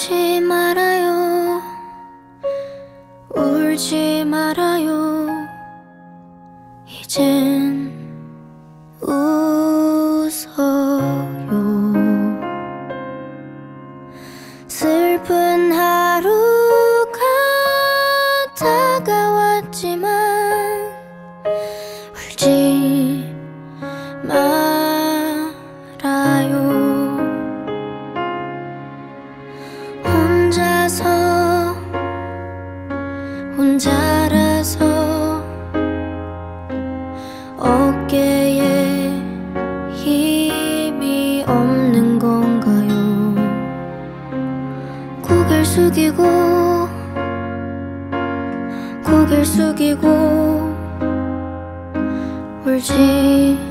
울지 말아요. 울지 말아요. 이젠 웃어요. 슬픈 혼자라서 어깨에 힘이 없는 건가요? 고개를 숙이고 고개를 숙이고 울지